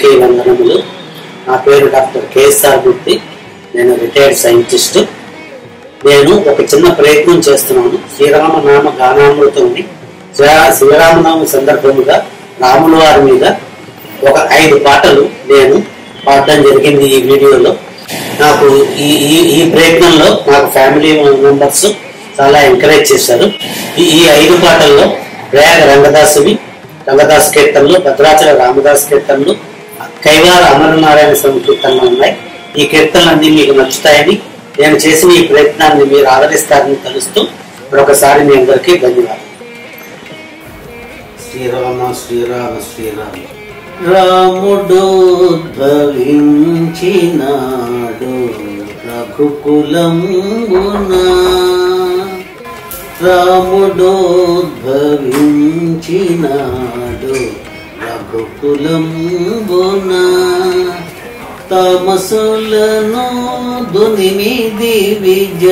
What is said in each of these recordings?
అందరికీ వందనములు. నా పేరు డాక్టర్ కేఎస్ఆర్ మూర్తి. నేను రిటైర్డ్ సైంటిస్ట్. నేను ఒక చిన్న ప్రయత్నం చేస్తున్నాను. శ్రీరామనామ గానామృతంని శ్రీ- శ్రీరామనామ సందర్భముగా రాముల వారి మీద ఒక ఐదు పాటలు నేను పాడడం జరిగింది ఈ వీడియోలో. నాకు ఈ ఈ ఈ ప్రయత్నంలో నాకు ఫ్యామిలీ మెంబర్స్ చాలా ఎంకరేజ్ చేశారు. ఈ ఈ ఐదు పాటల్లో ప్రయాగ రంగదాసువి రంగదాస్ కీర్తనలు భద్రాచల రామదాస్ కీర్తనలు కైవార అమరనారాయణ స్వామి కీర్తనలు ఉన్నాయి. ఈ కీర్తనలన్నీ మీకు నచ్చుతాయని నేను చేసిన ఈ ప్రయత్నాన్ని మీరు ఆదరిస్తారని తెలుస్తూ మరొకసారి మీ అందరికీ ధన్యవాదాలు. శ్రీరామ శ్రీరామ శ్రీరామ. రాముడు ఉద్భవించినాడు రఘుకులంబున. రాముడు ఉద్భవించినాడు రఘుకులంబున తామసులను దునిమిది విజ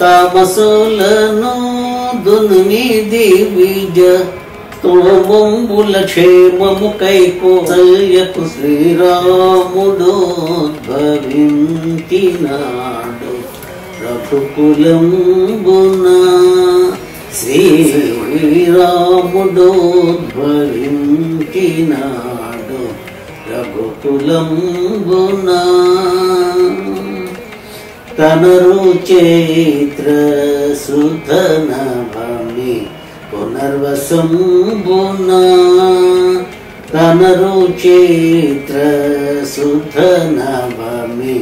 తామసులను దునిమిది విజ. తోమంబుల క్షేమము కైకో కైకోసల్యకు శ్రీరాముడు భవించినాడు. రఘుకులంబున శ్రీరాముడు భవించినాడు రఘుకులంబున. తనరు చైత్ర సుధనభమి పునర్వసంబున తనరు చైత్ర సుధనభమి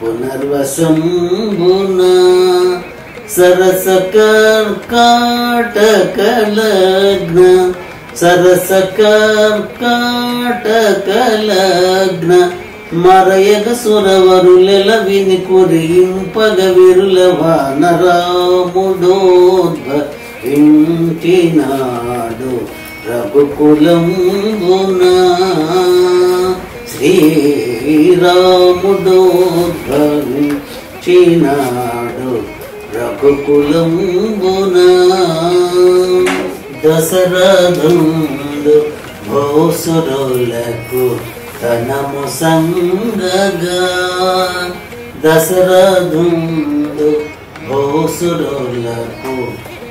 పునర్వసంబున సరస కర్కాటకలగ్న సరస కర్కాటకలగ్న మరయగ సురవరులెల విని కురియింపగ విరుల వానరాముడోద్భవించినాడు రఘుకులంబున శ్రీరాముడోద్భవించినాడు రఘుకులంబున దశరథుండు భోసురులకు తనము సంగగా. దశరథుండు భోసురులకు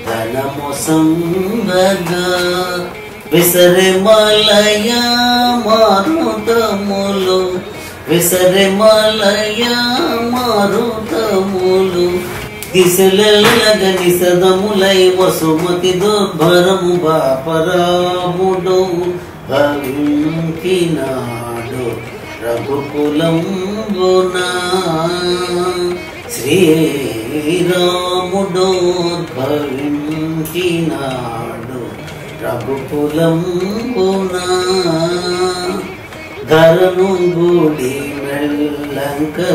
తనము సంగగా. విసరి మలయ మారుతములు విసరి మలయ మారుతములు దిశలెల్లగ సదములై వసుమతి దుర్భరము బాపరాముడు భవించినాడు రఘుకులంబున శ్రీరాముడు భవించినాడు రఘుకులంబున ధరను గుడి మెల్లంకపురము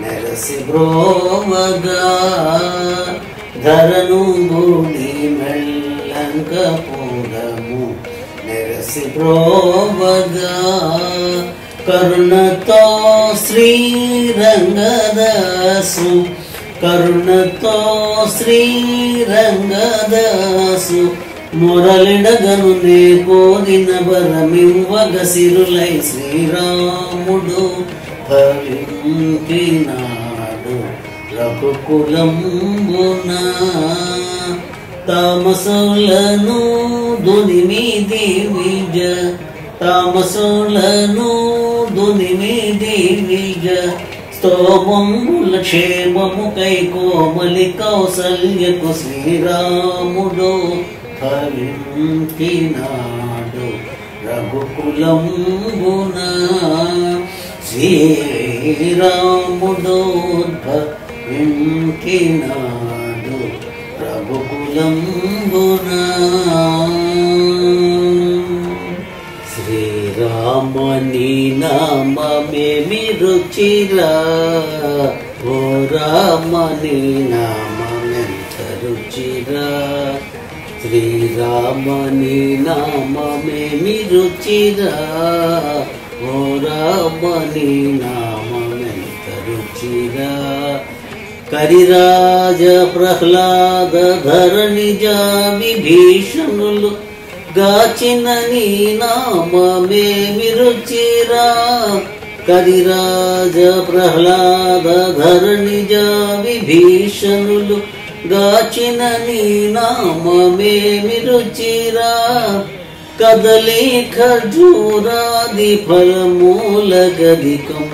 నెరసి ధరను గుడి మెల్లంక పూలము బ్రోవగా కరుణతో శ్రీరంగదాసు కరుణతో శ్రీరంగదాసు మురళిడగను నే కోరిన బరమివ్వగ సిరులై శ్రీరాముడు. భవించినాడు రఘుకులంబున. తామసులను దునిమిది విజ. తామసులను దునిమిది విజ. స్తోమముల క్షేమము కై కోమలి కౌసల్యకు శ్రీరాముడు భవించినాడు రఘుకులంబున. శ్రీరాముడోద్భవించినాడు ప్రభుకులంబున. శ్రీరామని నామేమి రుచిరా ఓ రామని నామమెంత రుచిరా శ్రీరామని నామేమి రుచిరా ఓ రామని నామమెంత రుచిరా కరిరాజ ప్రహ్లాద ధరణి జామి భీషణులు గాచిన నీ నామేమి రుచిరా కరిరాజ ప్రహ్లాద ధరణిజ విభీషణులు గాచిన నీ నామేమి రుచిరా కదలే ఖర్జూరాది ఫలమూల గదికం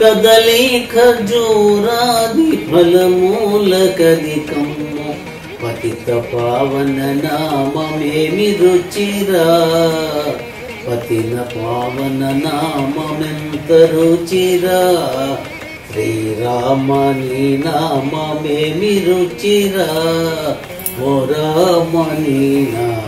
కదలే ఖర్జూరాది ఫలమూల గదికం పతిత పావన నామేమి రుచిరా పతిన పావన నామెంత రుచిరా శ్రీరామ నీ నామమేమి రుచిరా ఓ రామ నీ నామమెంత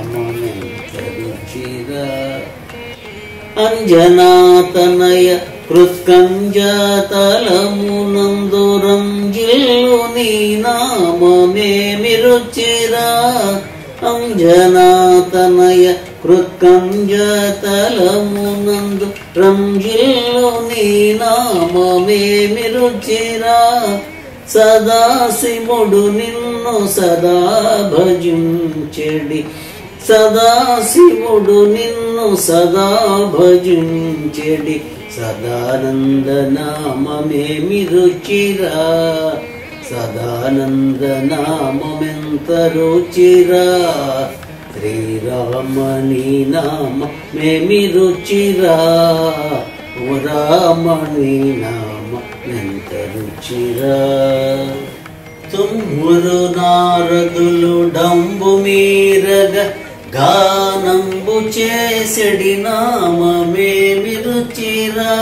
అంజనాతనయ కృత్కంజతలమునందురం జిల్లు నీ నామమేమి మిరుచిరా. అంజనాతనయ కృత్కంజతలమునందు రంజిల్లు నీ నామమేమి మిరుచిరా. సదాశివుడు నిన్ను సదా భజించెడి. సదాశివుడు నిన్ను సదా భజించెడి. సదానంద నామమేమి రుచిరా సదానంద నామమెంత రుచిరా? శ్రీరామణి నామ మేమి రుచిరా ఓ రామణి నామ ఎంత రుచిరా? తుమ్మురు నారదులు డంబు మీరగ గానంబు చేసడి నామమేమి మిరుచిరా.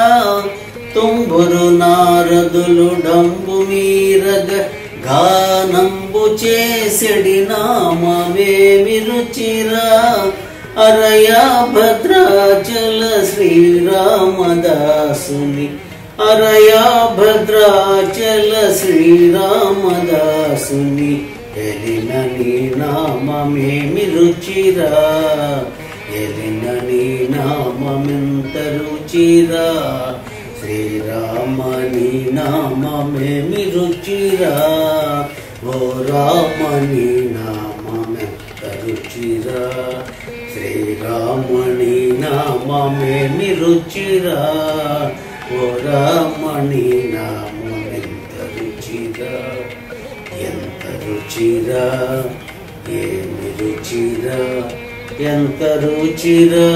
తుంబురు నారదులు డంబు మీరగ గానంబు చేసడి నామమేమి మిరుచిరా. అరయా భద్రాచల శ్రీరామదాసుని అరయా భద్రాచల శ్రీరామదాసుని ఎలిన నీ నామేమి రుచిరా ఎలిన నీ నామెంత రుచిరా. శ్రీరామ నీ నామేమి రుచిరా ఓ రామ నీ నామెంత రుచిరా. శ్రీరామణి నామేమి రుచిరా ఓ రామణి నామ ఎంత రుచిరా ఏమి రుచిరా ఎంత రుచిరా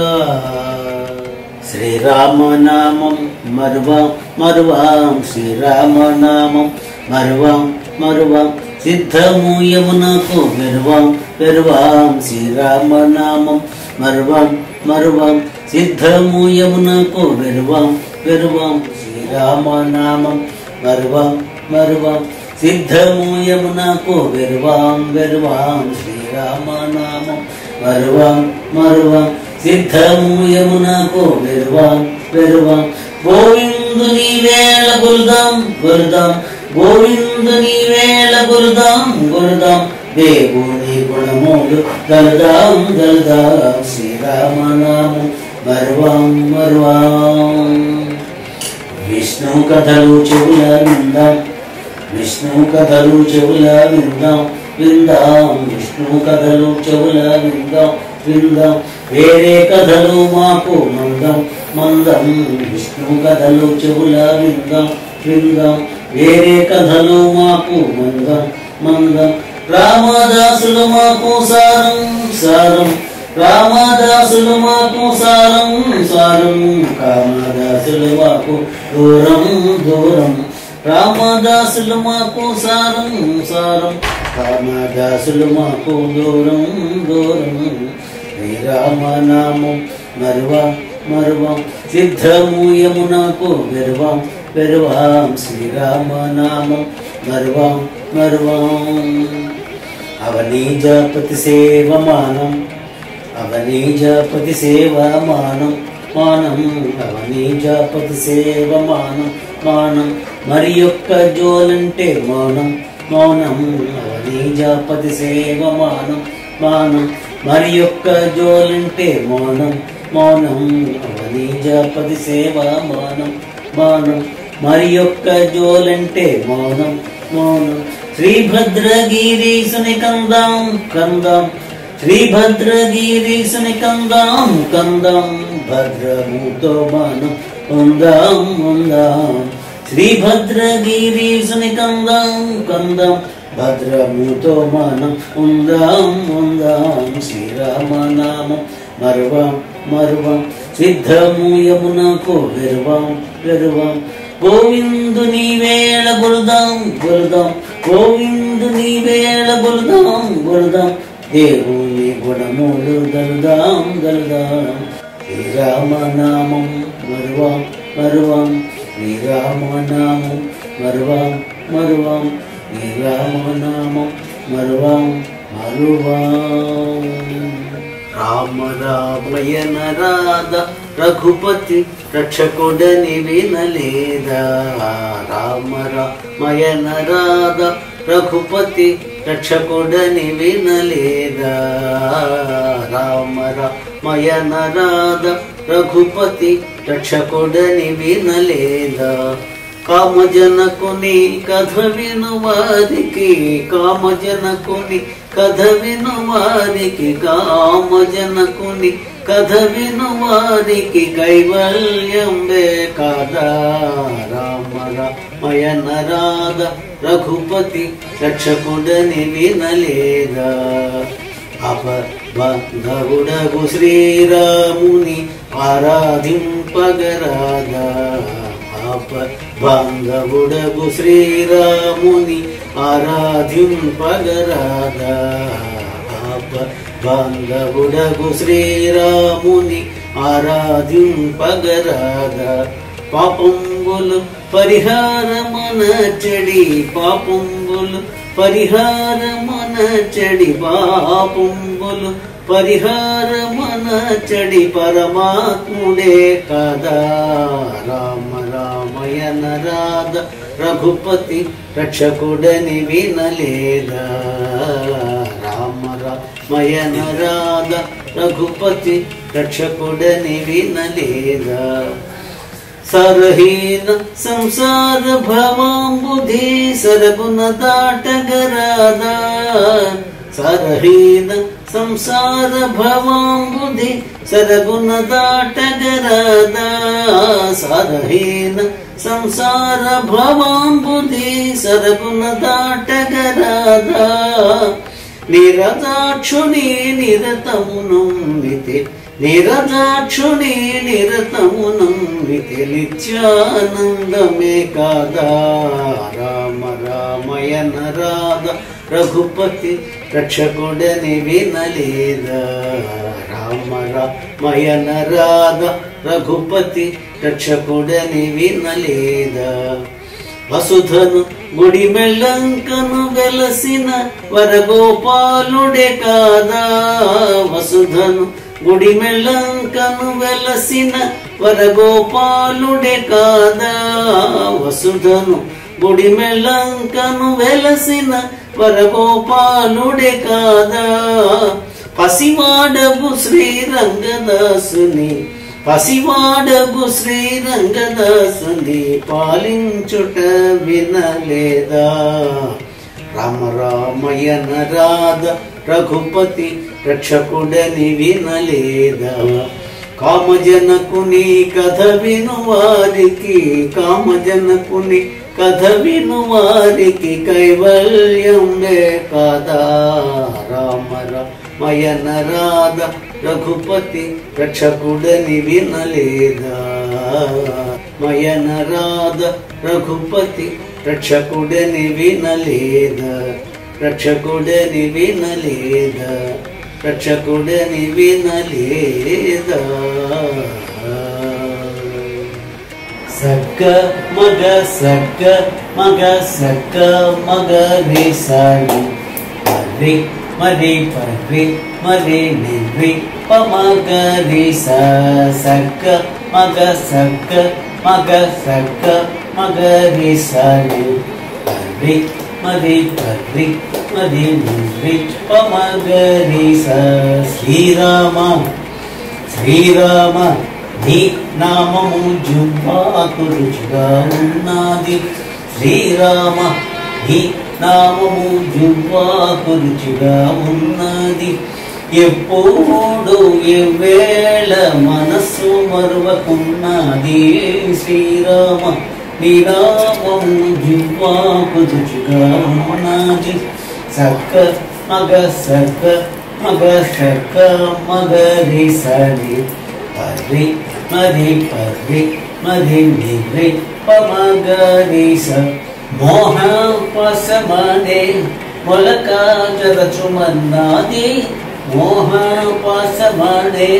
శ్రీరామనామం మరువాం మరువాం శ్రీరామనామం మరువాం మరువాం సిద్ధము యమునకు వెరువాం వెరువాం శ్రీరామనామం మరువాం మరువాం సిద్ధము యమునకు వెరువాం వెరువాం శ్రీరామనామం మరువాం మరువాం సిద్ధము యమునకు వెరువాం వెరువాం శ్రీరామనామం మరువాం మరువాం సిద్ధము యమునకు వెరువాం వెరువాం గోవిందుని వేళ గురుదాం గురుదాం గోవిందుని వేళ గురుదాం గురుదాం దేవుని గుణములు గలదాం గలదాం శ్రీరామనామం మరువాం మరువాం విష్ణు కథలు చెవుల విందాం విష్ణు కథలు చెవుల విందాం విందాం. విష్ణు కథలు చెవుల విందాం విందాం. వేరే కథలు మాకు మందం మందం. విష్ణు కథలు చెవుల విందాం విందాం. వేరే కథలు మాకు మందం మందం. రామదాసులు మాకు సారం సారం. రామదాసులు మాకు సారం సారం. కామదాసులు మాకు దూరం దూరం. రామదాసులు మాకు సారం సారం. రామదాసులు మాకు దూరం దూరం. శ్రీరామనామం మరువా మరువం. సిద్ధము యమునకు గర్వం వెరువాం శ్రీరామనామం మరువం మరువం. అవనీజపతి సేవమానం అవనీజపతి సేవమానం మానం. అవనీజపతి సేవమానం మానం. మరి యొక్క జోలంటే మౌనం. మౌనం సేవ సేవమానం మానం మరి యొక్క జోలంటే మౌనం. మౌనం అవనీజపతి సేవ మానం. మానం మరి యొక్క జోలంటే మౌనం. మౌనం. శ్రీభద్రగిరీసుని కందాం కందాం. శ్రీభద్రగిరీసుని కందాం కందాం. భద్రముతో మానం. ఉందాం ఉందాం. శ్రీభద్రగిరీసుని కందాం. కందాం భద్రముతో మనం ఉందాం ఉందాం శ్రీరామనామం. మరువం మరువం సిద్ధము యమునకు వెరువాం వెరువాం. గోవిందుని వేళ గురుదాం గురుదాం గోవిందుని వేళ గురుదాం గురుదాం దేవుని గుణములు గలుదాం గలుదాం శ్రీరామనామం మరువం మరువం. శ్రీరామనామం మరువాం మరువాం. శ్రీరామనామం మరువాం మరువాం. రామ రామయన రాధ రఘుపతి రక్షకుడని వినలేదా రామ రామయన రాధ రఘుపతి రక్షకుడని వినలేదా రామ రామయన రాధ రఘుపతి రక్షకుడని వినలేదా? కామజనకుని కథ వినువారికి కామజనకుని కథ వినువారికి కామజనకుని కథ వినువారికి కైవల్యం కదా? రామ రామయన రాధ రఘుపతి రక్షకుడని వినలేదా? అపబంధవుడగు శ్రీరాముని ఆరాధింపగరాదా బాంధవుడగు శ్రీరాముని ఆరాధింపగరాదా బాంధవుడగు శ్రీరాముని ఆరాధింపగరాదా పాపంబులు పరిహారమన చెడి పాపంబులు పరిహారమన చెడి పాపంబులు పరిహారమన చెడి పరమాత్ముడే కదా. రామ రామయన రాధ రఘుపతి రక్షకుడని వినలేదా. రామ రామయన రాధ రఘుపతి రక్షకుడని వినలేదా. सरहेन संसार भवाम् बुधि सर्वगुणताटगरादा सरहीन संसार भवाम् बुधि सर्वगुणताटगरादा सरहेन संसार भवाम्बुधि सर्वुनताटगरादा निरताक्षुणि निरतमुन నిరదాక్షుని నిరతమునం నిరదాక్షుని కాదా? రామ రామయ నరాధ రఘుపతి రక్షకుడని వినలేదా? రామ రామయ నరాధ రఘుపతి రక్షకుడని వినలేదా? వసుధను గుడి మెళ్ళంకను వెలసిన వరగోపాలుడే కాదా? వసుధను గుడిమెల్లంకను వెలసిన వరగోపాలుడే కాదా? వసుధను గుడిమెల్లంకను వెలసిన వరగోపాలుడే కాదా? పసివాడగు శ్రీరంగదాసుని పసివాడగు శ్రీరంగదాసుని పాలించుట వినలేదా? రామ రామయన రాధ రఘుపతి రక్షకుడని వినలేదా? కామజనకుని కథ విను వారికి కామజనకుని కథ విను వారికి కైవల్యం కదా రామ రామయన రాధ రఘుపతి రక్షకుడని వినలేదా? మయన రాధ రఘుపతి రక్షకుడని వినలేదా? రక్షకుడని వినలేదా? రక్షకుడని వినలేదా సక్క మగ సక్క మగ సక్క మగ రి సాయి పర్రి మరి పర్రి మరి నిర్రి పమగ రి స సక్క మగ సక్క మగ సక్క మగ రి సాయి పర్రి మరి పర్రి మరి నిర్రి పమగ రి స శ్రీరామ. శ్రీరామ నీ నామము జుబ్బాకు రుచిగా ఉన్నది. శ్రీరామ నీ నామము జుబ్బాకు రుచిగా ఉన్నది. ఎప్పుడు ఎవేళ మనస్సు మరువకున్నది శ్రీరామ. నిరామం జివ్వాకు రుచిగా ఉన్నది సక్క మగ సక్క మగ సక్క మగరి సరి పర్రి మరి పర్రి మరి నిరి పమగరి స మోహ పసమనే మొలక జరచుమన్నాది మోహ పసమనే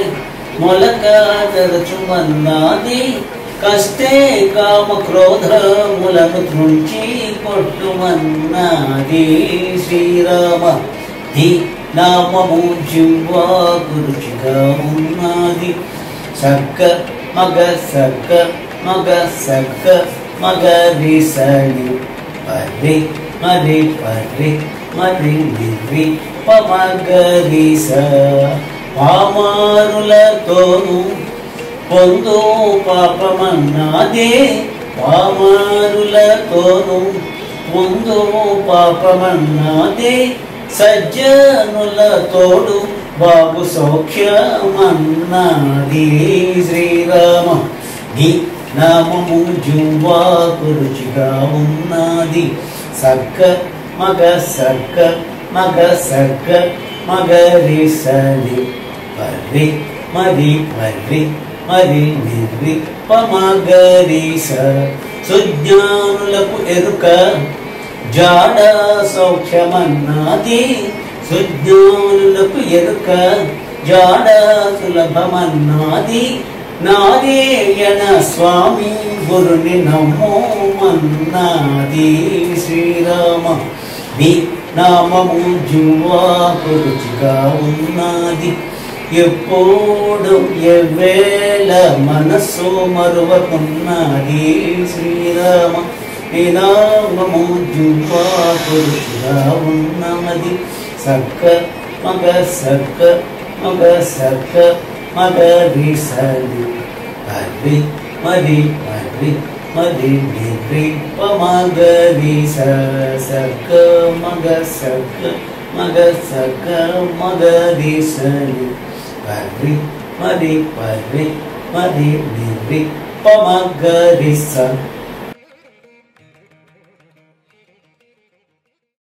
మొలక జరచుమన్నాది కష్టే కామ క్రోధములను తృంచి కొట్టుమన్నాది శ్రీరామ. నీ నామము జివ్వా గురుచిగా ఉన్నది. సక్క మగ సక్క మగ సక్క మగ రిసలి పర్రి మరి పర్రి మరి నిర్వి పమగరిస పామారులతోను పొందు పాపమన్నాదే పామారులతోను పొందో పాపమన్నాదే సజ్జనులతోడు బాబు సౌఖ్యమన్నాది శ్రీరామ. నీ నామము జువాకు రుచిగా ఉన్నది. సర్క మగ సర్క మగ సర్క మగరి సరి పర్రి మరి పర్రి. మరి నిర్వి సుజ్ఞానులకు ఎరుక జాడ సౌఖ్యమన్నాది సుజ్ఞానులకు ఎరుక జాడ సులభమన్నాది నాదేయన స్వామి గురుని నమోమన్నాది శ్రీరామ నీ నామము జువా రుచిగా ఉన్నది. ఎప్పుడు ఎవేళ మనస్సు మరువకున్నది శ్రీరామ నీ నామము జువా రుచిగా ఉన్నది సక్క మగ సక్క మగ సక్క మగ రిసలి పర్రి మరి పర్రి మరి నిర్రి పమగరి సక్క మగ సక్క మగ సక్క మగ రిసలి పర్రి మరి పర్రి మరి నిర్రి పమగరి స